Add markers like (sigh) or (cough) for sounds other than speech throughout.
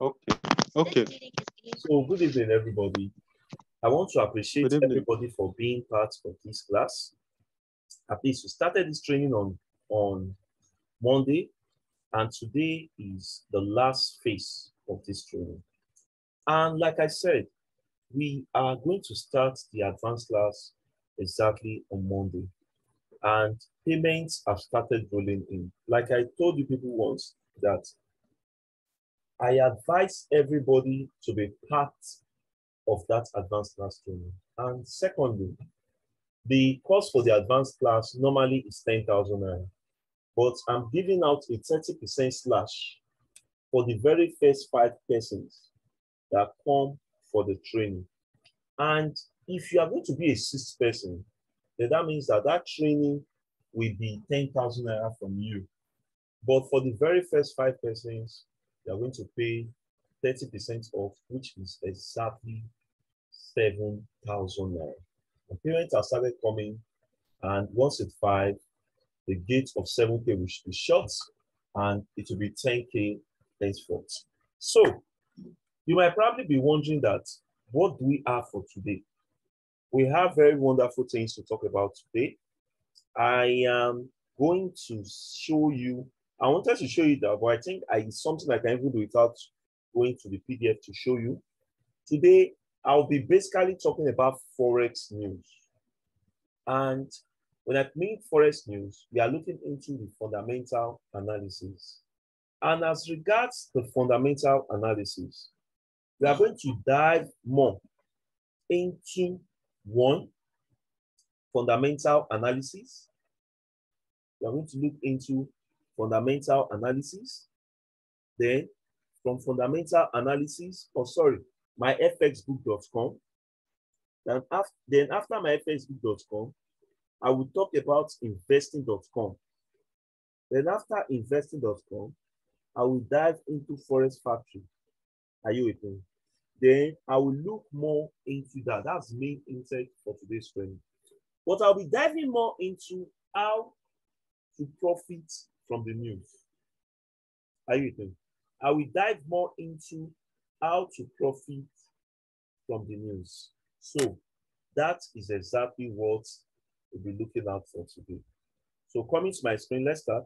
Okay. Okay. So good evening, everybody. I want to appreciate everybody for being part of this class. At least we started this training on, on Monday, and today is the last phase of this training. And like I said, we are going to start the advanced class exactly on Monday. And payments have started rolling in. Like I told you people once, that I advise everybody to be part of that advanced class training. And secondly, the cost for the advanced class normally is 10,000 naira, but I'm giving out a 30% slash for the very first five persons that come for the training. And if you are going to be a sixth person, then that means that that training will be 10,000 naira from you. But for the very first five persons, you are going to pay 30% off, which is exactly 7,000 naira. The parents have started coming, and once it's five, the gate of 7K will be shut, and it will be 10K henceforth. So, you might probably be wondering that, what do we have for today? We have very wonderful things to talk about today. I am going to show you, I wanted to show you that, but I think I, it's something I can even do without going to the PDF to show you. Today, I'll be basically talking about Forex news. And when I mean Forex news, we are looking into the fundamental analysis. And as regards the fundamental analysis, we are going to dive more into one, fundamental analysis. We are going to look into fundamental analysis. Then from fundamental analysis, or sorry, myfxbook.com. Then after, then after myfxbook.com, I will talk about investing.com. Then after investing.com, I will dive into Forex Factory. Are you with me? Then I will look more into that. That's main insight for today's training. But I'll be diving more into how to profit from the news. Are you with me? I will dive more into how to profit from the news. So that is exactly what we'll be looking out for today. So coming to my screen, let's start.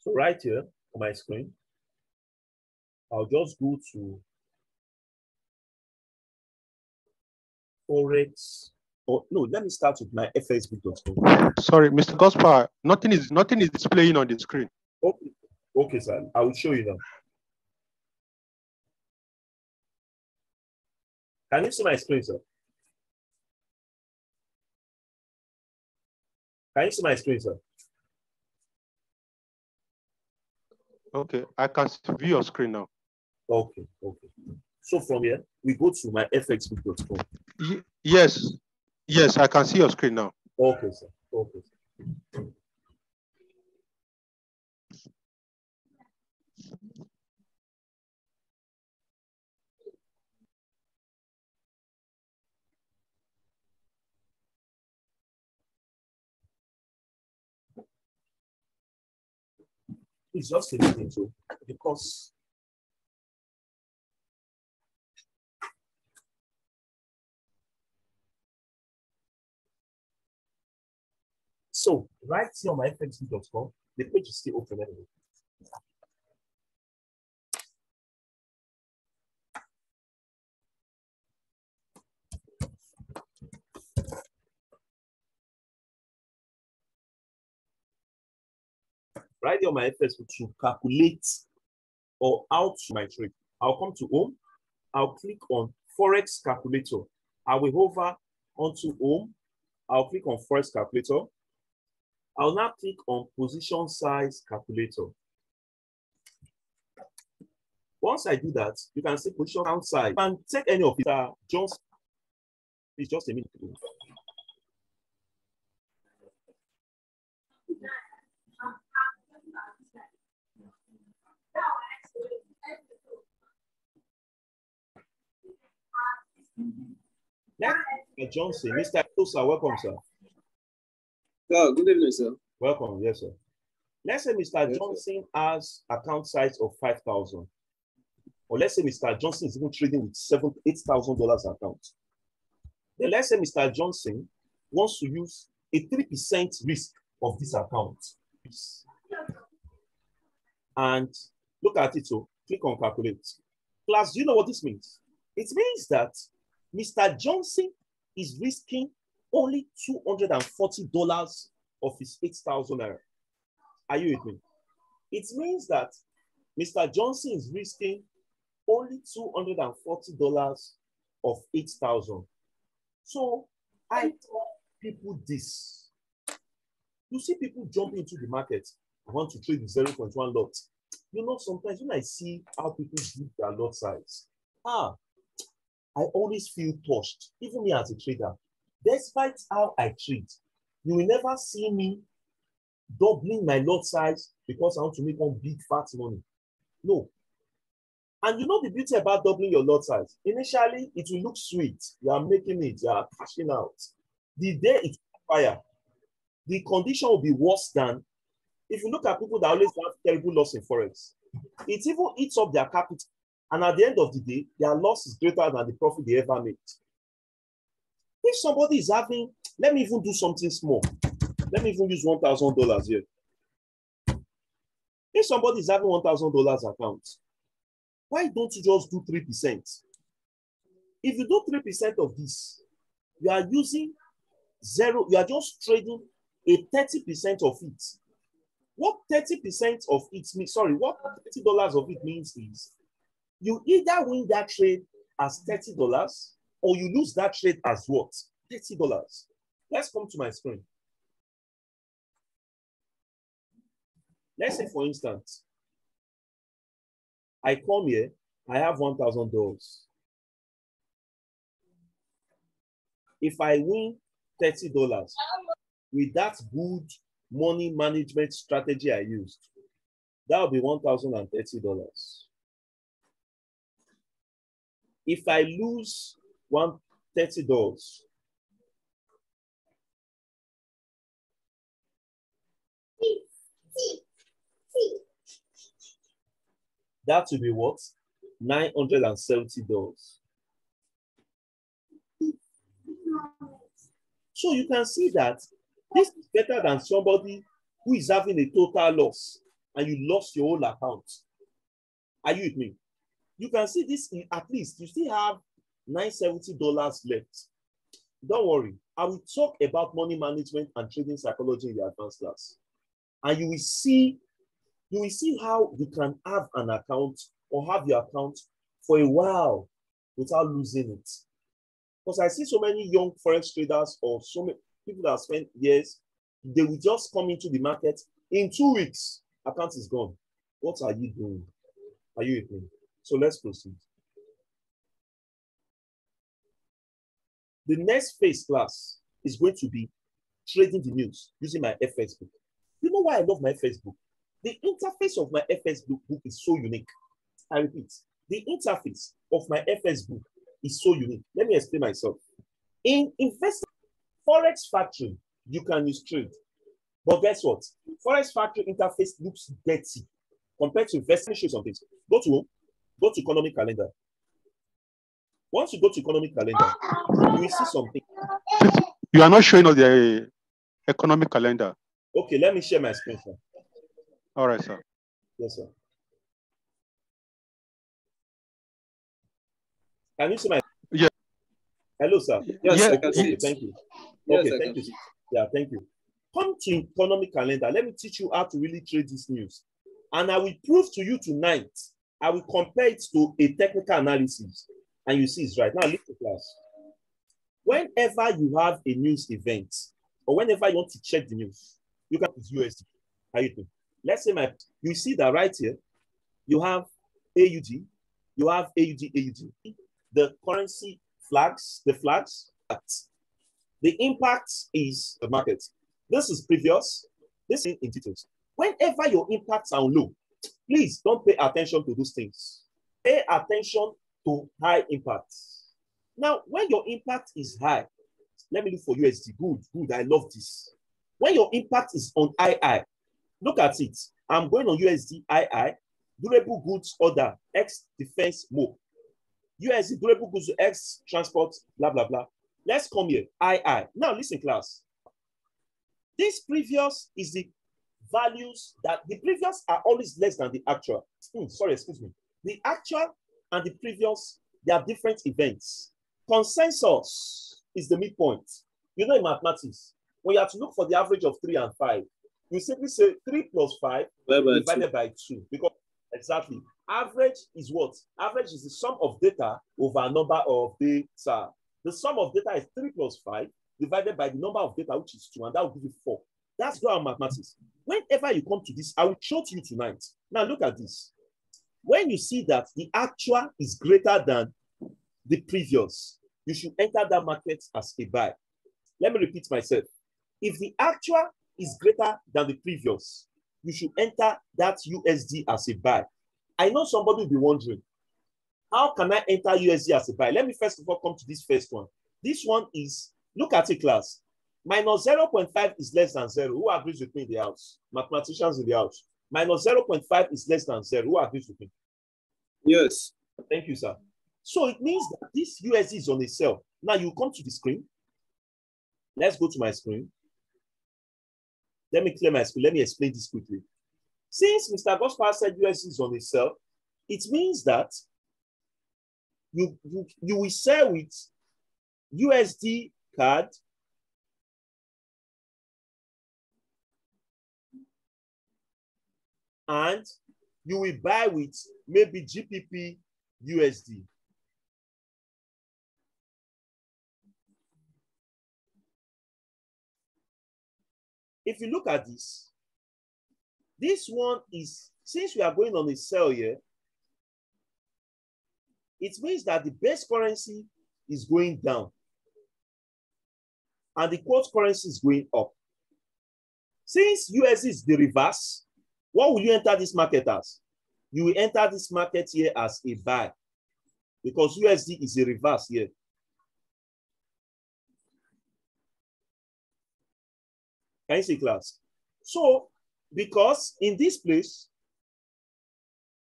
So right here on my screen, I'll just go to Forex. Or no, let me start with my fxbook.com. Sorry, Mr. Gospel, nothing is nothing is displaying on the screen. Okay, okay, sir. I will show you now. Can you see my screen, sir? Can you see my screen, sir? Okay, I can view your screen now. Okay, okay. So from here, we go to my fxbook.com. Y- yes, yes, I can see your screen now. Okay, sir. Okay. Sir. It's just a minute, too, because So right here on my fxb.com, the page is still open anyway. Right here on my FX to calculate or out my trade. I'll come to home. I'll click on Forex calculator. I will hover onto home. I'll click on Forex calculator. I'll now click on position size calculator. Once I do that, you can see position size. You can take any of it. Uh, just, it's just a minute. Next, Mr. Johnson. Mr. Tosa, welcome, sir. Oh, good evening, sir. Welcome, yes, sir. Let's say Mr. Yes, sir. Johnson has account size of 5,000. Or let's say Mr. Johnson is even trading with seven, $8,000 account. Then let's say Mr. Johnson wants to use a 3% risk of this account. And look at it, so click on calculate. Class, do you know what this means? It means that Mr. Johnson is risking only $240 of his 8,000 naira. Are you with me? It means that Mr. Johnson is risking only $240 of 8,000. So I tell people this. You see people jump into the market. I want to trade the 0.1 lot. You know, sometimes when I see how people do their lot size, ah, I always feel touched, even me as a trader. Despite how I trade, you will never see me doubling my lot size because I want to make one big fat money. No. And you know the beauty about doubling your lot size? Initially, it will look sweet. You are making it, you are cashing out. The day it fire, the condition will be worse than if you look at people that always have terrible loss in forex. It even eats up their capital, and at the end of the day, their loss is greater than the profit they ever made. If somebody is having, let me even do something small. Let me even use one thousand dollars here. If somebody is having one thousand dollars account, why don't you just do three percent? If you do three percent of this, you are using zero. You are just trading a thirty percent of it. What thirty percent of it means? Sorry, what thirty dollars of it means is you either win that trade as $30 or you lose that trade as what? $30. Let's come to my screen. Let's say, for instance, I come here, I have $1,000. If I win $30 with that good money management strategy I used, that will be $1,030. If I lose one thirty dollars, that will be what? Nine hundred and seventy dollars. So you can see that this is better than somebody who is having a total loss and you lost your whole account. Are you with me? You can see this in, at least you still have $970 left. Don't worry. I will talk about money management and trading psychology in the advanced class. And you will see, you will see how you can have an account or have your account for a while without losing it. Because I see so many young forex traders or so many people that spend years, they will just come into the market in two weeks, account is gone. What are you doing? Are you with me? So let's proceed. The next phase class is going to be trading the news using my FX book. You know why I love my FX book? The interface of my FX book, book is so unique. I repeat, the interface of my FX book is so unique. Let me explain myself. In investing, Forex Factory, you can use trade. But guess what? Forex Factory interface looks dirty compared to investing. Show some things. Go to go to economic calendar. Once you go to economic calendar, you will see something. You are not showing us the uh, economic calendar. Okay, let me share my screen. Sir. All right, sir. Yes, sir. Can you see my? Yeah. Hello, sir. Yes, Yeah, I can see Okay, thank you. Yes, Okay, I thank you. Yeah, thank you. Come to economic calendar. Let me teach you how to really trade this news. And I will prove to you tonight. I will compare it to a technical analysis. And you see it's right. Now, listen, class. Whenever you have a news event, or whenever you want to check the news, you can use USD. How you do? Let's say my you see that right here, you have AUD, you have AUD, AUD. The currency flags, the flags, the impact is the market. This is previous. This is in details. Whenever your impacts are low, please don't pay attention to those things. Pay attention to high impact. Now, when your impact is high, let me look for USD. Good, good. I love this. When your impact is on II, look at it. I'm going on USD II, durable goods order, X defense move. USD durable goods X transport, blah, blah, blah. Let's come here. II. Now, listen, class. This previous is the values that the previous are always less than the actual. Hmm, sorry, excuse me. The actual and the previous, they are different events. Consensus is the midpoint. You know in mathematics, when you have to look for the average of three and five, you simply say three plus five bye. divided by two. Because exactly, average is what? Average is the sum of data over a number of data. The sum of data is three plus five divided by the number of data, which is two, and that will give you four. That's our mathematics. Whenever you come to this, I will show to you tonight. Now look at this. When you see that the actual is greater than the previous, you should enter that market as a buy. Let me repeat myself. If the actual is greater than the previous, you should enter that USD as a buy. I know somebody will be wondering, how can I enter USD as a buy? Let me first of all come to this first one. This one is, look at it, class. Minus 0.5 is less than zero. Who agrees with me in the house? Mathematicians in the house. Minus 0.5 is less than zero. Who agrees with me? Yes. Thank you, sir. So it means that this USD is on itself. Now you come to the screen. Let's go to my screen. Let me clear my screen. Let me explain this quickly. Since Mr. Gospel said USD is on itself, it means that you, you, you will sell with USD CAD and you will buy with maybe GBP USD. If you look at this, this one is, since we are going on a sell here, it means that the base currency is going down and the quote currency is going up. Since USD is the reverse, what will you enter this market as? You will enter this market here as a buy because USD is a reverse here. Can you see class? So, because in this place,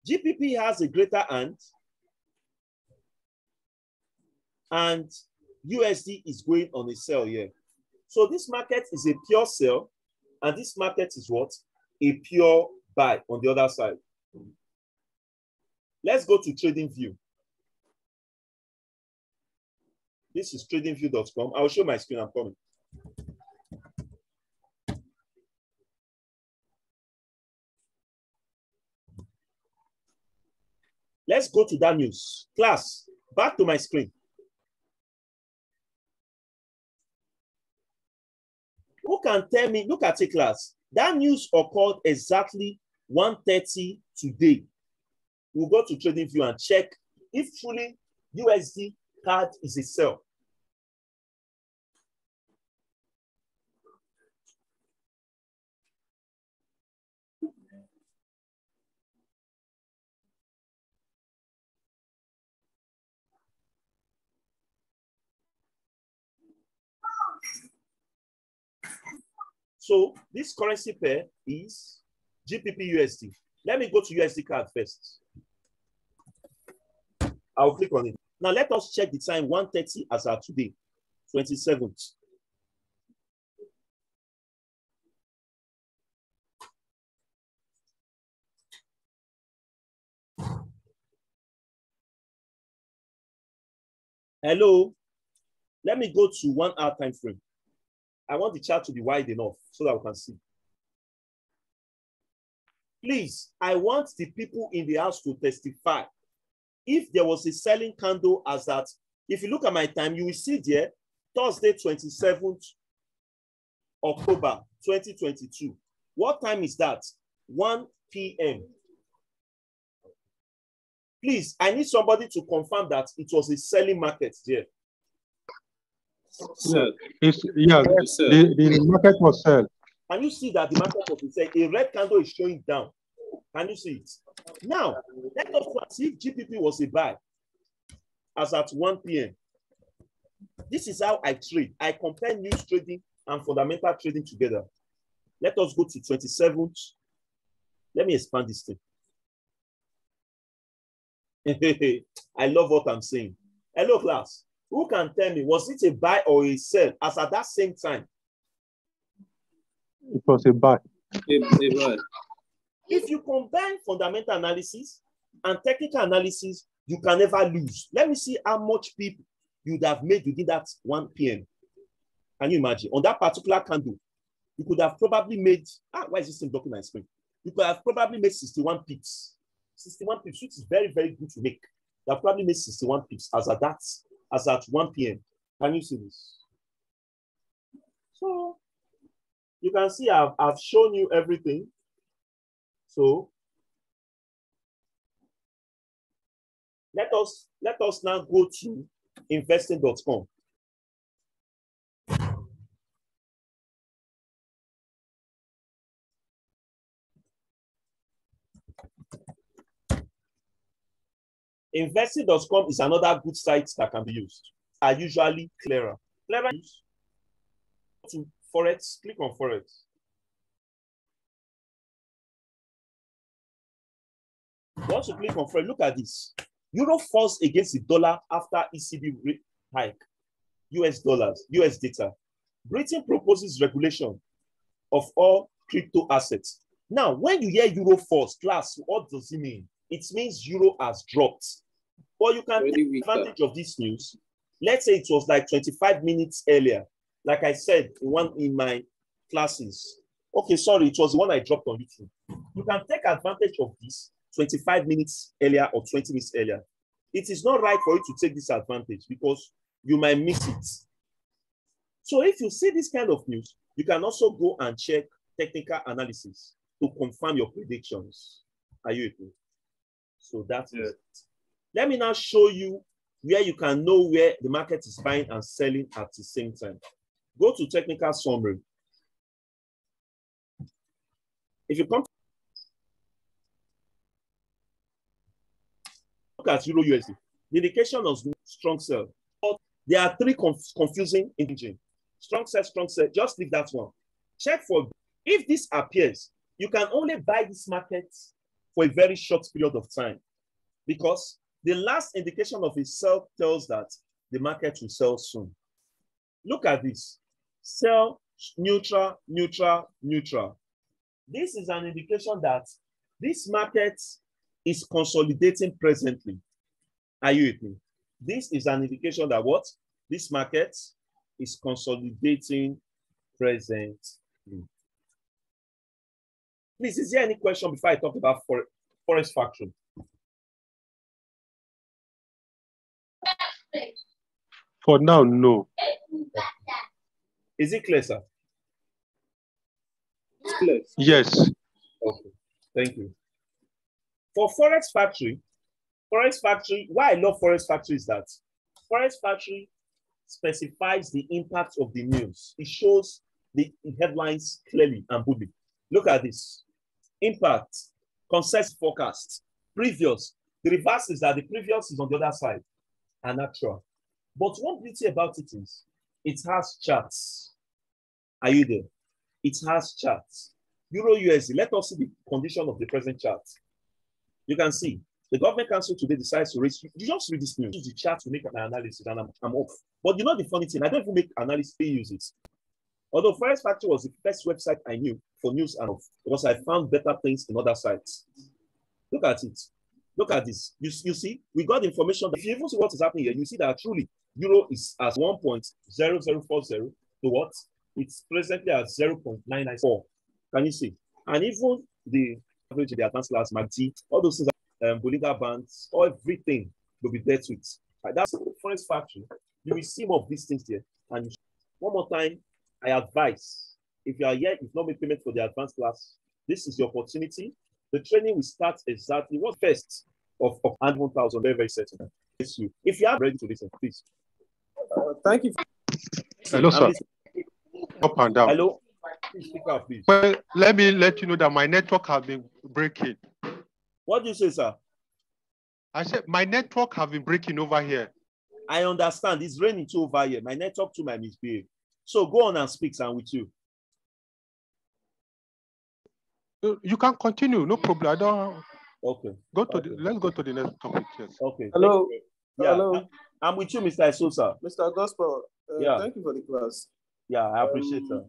GBP has a greater hand and USD is going on a sell here. So this market is a pure sell and this market is what? A pure buy on the other side. Let's go to trading view. This is tradingview.com. I'll show my screen. I'm coming. Let's go to that news. Class, back to my screen. Who can tell me, look at it, class. That news occurred exactly 1.30 today. We'll go to trading view and check if truly USD CAD is a sell. So this currency pair is GBP USD. Let me go to USD CAD first. I'll click on it. Now let us check the time 1.30 as of today, 27th. Hello. Let me go to one hour time frame. I want the chart to be wide enough so that we can see. Please, I want the people in the house to testify. If there was a selling candle as that, if you look at my time, you will see there, Thursday, 27th October 2022. What time is that? 1 p.m. Please, I need somebody to confirm that it was a selling market there. Sir. It's, yeah, Yes, the, the market was sell. Can you see that the market was said a red candle is showing down? Can you see it? Now, let us see if GBP was a buy as at 1 p.m. This is how I trade. I compare news trading and fundamental trading together. Let us go to 27th. Let me expand this thing. (laughs) I love what I'm saying. Hello, class. Who can tell me, was it a buy or a sell as at that same time? It was a buy. A, a buy. If you combine fundamental analysis and technical analysis, you can never lose. Let me see how much people you'd have made within that 1 p.m. Can you imagine? On that particular candle, you could have probably made, ah, why is this thing blocking my screen? You could have probably made 61 pips. 61 pips, which is very, very good to make. You have probably made 61 pips as at that, as at 1 p.m. Can you see this? So you can see I've, I've shown you everything. So let us let us now go to investing.com. Investing.com is another good site that can be used. Are usually clearer. Clearer to Forex, click on Forex. Once you click on Forex, look at this. Euro falls against the dollar after ECB hike. US dollars, US data. Britain proposes regulation of all crypto assets. Now, when you hear euro falls, class, what does it mean? It means euro has dropped. Or you can Very take advantage of this news. Let's say it was like 25 minutes earlier. Like I said in one in my classes. Okay, sorry, it was the one I dropped on YouTube. You can take advantage of this 25 minutes earlier or 20 minutes earlier. It is not right for you to take this advantage because you might miss it. So if you see this kind of news, you can also go and check technical analysis to confirm your predictions. Are you with me? So that's Yeah. it. Let me now show you where you can know where the market is buying and selling at the same time. Go to technical summary. If you come look at Euro USD, the indication of strong sell. There are three conf- confusing engine. Strong sell, strong sell. Just leave that one. Check for if this appears, you can only buy this market for a very short period of time because the last indication of a sell tells that the market will sell soon. Look at this. Sell, neutral, neutral, neutral. This is an indication that this market is consolidating presently. Are you with me? This is an indication that what? This market is consolidating presently. Please, is there any question before I talk about for, Forex Factory? For now, no. Is it clear, sir? It's clear. Yes. Okay, thank you. For Forex Factory, Forex Factory, why I love Forex Factory is that Forex Factory specifies the impact of the news. It shows the headlines clearly and boldly. Look at this. Impact, consensus forecast, previous. The reverse is that the previous is on the other side and actual. But one beauty about it is it has charts. Are you there? It has charts. Euro USD. Let us see the condition of the present chart. You can see the government council today decides to raise. You just read this news. Use the chart to make an analysis, and I'm, I'm off. But you know the funny thing, I don't even make analysis. They use it. Although Forex Factory was the first website I knew for news and because I found better things in other sites. Look at it. Look at this. You, you see, we got information. That If you even see what is happening here, you see that truly euro is at 1.0040 to what? It's presently at 0.994. Can you see? And even the average, the advanced class, MACD, all those things, um, Bollinger bands, all everything will be dealt with. Like that's Forex Factory. You will see more of these things there. And one more time, I advise if you are here, if not make payment for the advanced class, this is your opportunity. The training will start exactly what first of, of and 1000, very, very certain. Yes, you. If you are ready to listen, please. Uh, thank you. Hello, sir. Up and down. Hello. Please speak out, please. Well, let me let you know that my network has been breaking. What do you say, sir? I said my network have been breaking over here. I understand. It's raining too over here. My network to my misbehave. So go on and speak, and with you. You you can continue, no problem. I don't Okay. go to the, let's go to the next topic. Yes. Okay. Hello. Yeah. Hello, I'm with you, Mr. Sosa. Mr. Gospel. Uh, Yeah. Thank you for the class. Yeah, I appreciate Um, that.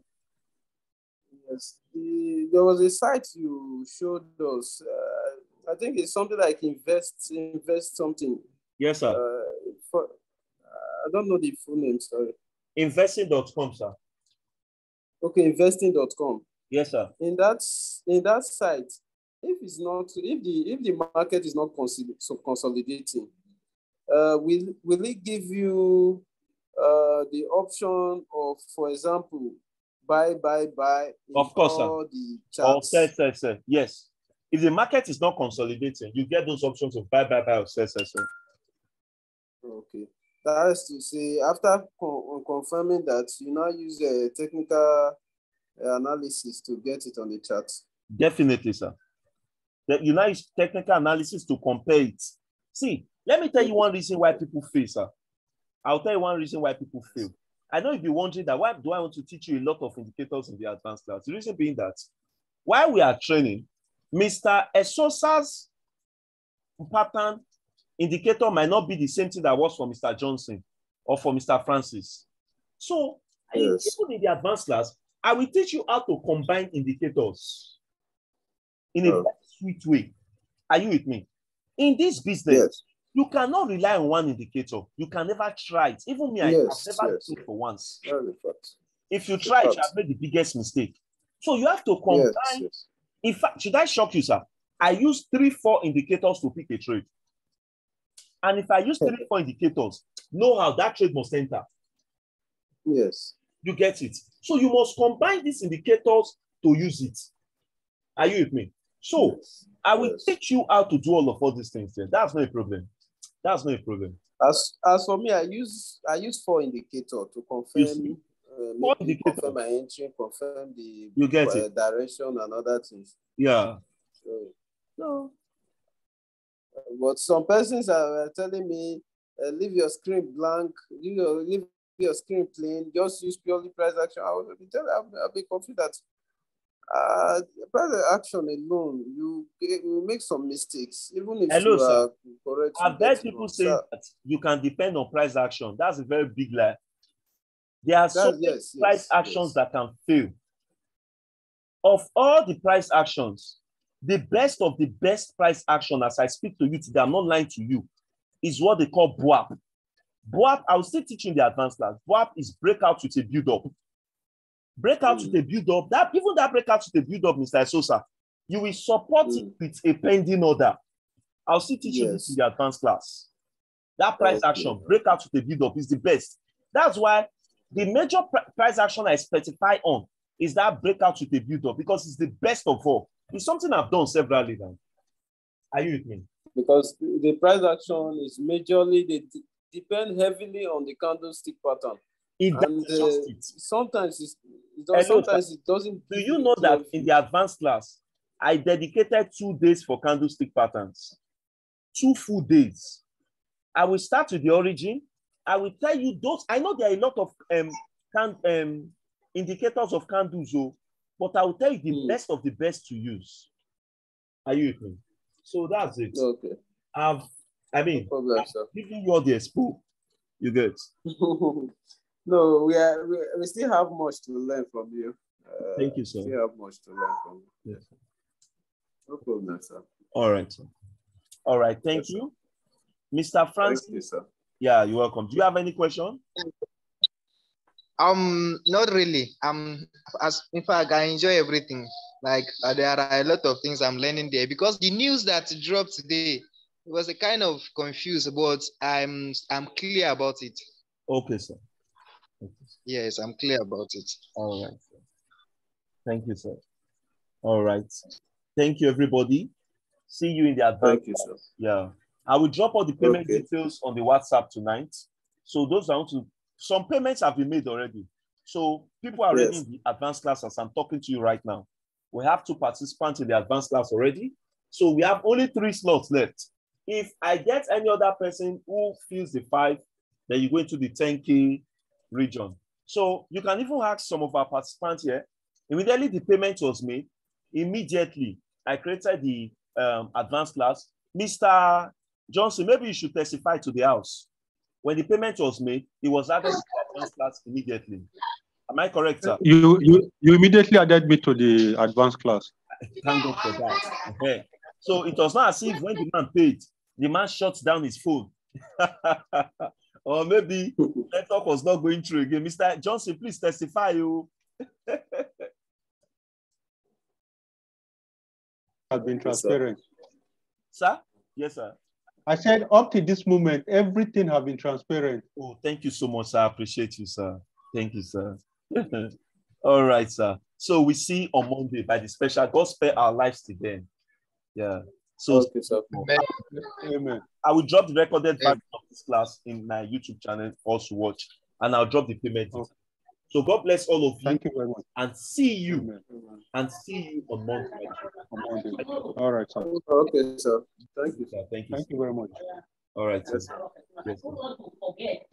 Yes, the, there was a site you showed us. Uh, I think it's something like invest, invest something. Yes, sir. Uh, for, I don't know the full name. Sorry. Investing.com, sir. Okay, investing.com. Yes, sir. In that in that site, if it's not if the if the market is not so consolidating, uh, will will it give you uh, the option of, for example, buy buy buy Of course, sir. the Or sell, sell, sell. Yes. If the market is not consolidating, you get those options of buy, buy, buy, or sell, sell, sell. Okay. That is to say, after con- confirming that, you now use a technical Uh, analysis to get it on the chart. Definitely, sir. That you use technical analysis to compare it. See, let me tell you one reason why people fail, sir. I'll tell you one reason why people fail. I know you'll be wondering that why do I want to teach you a lot of indicators in the advanced class? The reason being that while we are training, Mr. Esosa's pattern indicator might not be the same thing that was for Mr. Johnson or for Mr. Francis. So, Yes. even in the advanced class, I will teach you how to combine indicators in a very sweet way. Are you with me? In this business, you cannot rely on one indicator. You can never try it. Even me, I have never yes. tried it for once. That's the fact. If you try it, you have made the biggest mistake. So you have to combine. Yes, yes. In fact, should I shock you, sir? I use three, four indicators to pick a trade. And if I use three, four indicators, know how that trade must enter. Yes. You get it. So you must combine these indicators to use it. Are you with me? So Yes. I will Yes. teach you how to do all of all these things. Then. That's not a problem. That's not a problem. As as for me, I use I use four indicator to confirm uh, Four indicator. confirm my entry, confirm the You get uh, it. direction and other things. Yeah. So, No. but some persons are telling me uh, leave your screen blank, leave your leave your screen plain, just use purely price action. I will be telling I'll, I'll be confused that uh price action alone, you you make some mistakes, even if Hello, you sir. are correct. I've heard people say that you can depend on price action. That's a very big lie. There are so That's- many yes, price yes, actions yes. that can fail. Of all the price actions, the best of the best price action, as I speak to you today, I'm not lying to you, is what they call BWAP. BWAP, I will still teach in the advanced class. BWAP is breakout with a build up. Breakout Mm. with a build up. That even that breakout with a build up, Mr. Sosa, you will support it Mm. with a pending order. I'll still teach you this in the advanced class. That price Okay. action, breakout with a build up, is the best. That's why the major pri- price action I specify on is that breakout with a build up because it's the best of all. It's something I've done severally now. Are you with me? because the price action is majorly they d- depend heavily on the candlestick pattern. If that And uh, it. sometimes it's, it does, sometimes it doesn't. Do you know that in the advanced class, I dedicated two days for candlestick patterns? Two full days. I will start with the origin. I will tell you those. I know there are a lot of um, can, um indicators of candles, but I will tell you the Hmm. best of the best to use. Are you with me? So that's it. Okay, I've, I no mean, problem, I'm sir. giving you all the expo. You get. (laughs) no, we are we, we still have much to learn from you. Uh, Thank you, sir. Still have much to learn from you. Yes. No problem, sir. All right. sir. All right. Thank Yes, you, Mr. Francis. Thank you, sir. Yeah, you're welcome. Do you have any question? Um, not really. Um, as in fact, I enjoy everything. Like uh, there are a lot of things I'm learning there because the news that dropped today was a kind of confused, but I'm I'm clear about it. Okay, sir. Okay. Yes, I'm clear about it. All right. Sir. Thank you, sir. All right. Thank you, everybody. See you in the advance. Thank you, sir. Yeah. I will drop all the payment Okay. details on the WhatsApp tonight. So those are to some payments have been made already. So people are already Yes. in the advanced class as I'm talking to you right now. We have two participants in the advanced class already. So we have only three slots left. If I get any other person who fills the five, then you go into the 10K region. So you can even ask some of our participants here. Immediately the payment was made, immediately I created the um, advanced class. Mr. Johnson, maybe you should testify to the house. When the payment was made, it was added to the advanced class immediately. Am I correct, sir? You you you immediately added me to the advanced class. Thank God for that. Okay. So it was not as if when the man paid, the man shuts down his phone. (laughs) or maybe (laughs) network was not going through again. Mr. Johnson, please testify you. (laughs) Have been transparent. Sir? Yes, sir. I said up to this moment, everything have been transparent. Oh, thank you so much, sir. I appreciate you, sir. Thank you, sir. All right, sir. So we see on Monday by the special God spare our lives to them. Yeah. So Okay, sir. Amen. I will drop the recorded version of this class in my YouTube channel also watch, and I'll drop the payment. Okay. So God bless all of you Thank you very much. and see you Amen. and see you on Monday. On Monday. All right, sir. Okay, sir. Thank you. Sir, Thank you. Thank you very much. All right. sir. Yes, sir. Don't forget,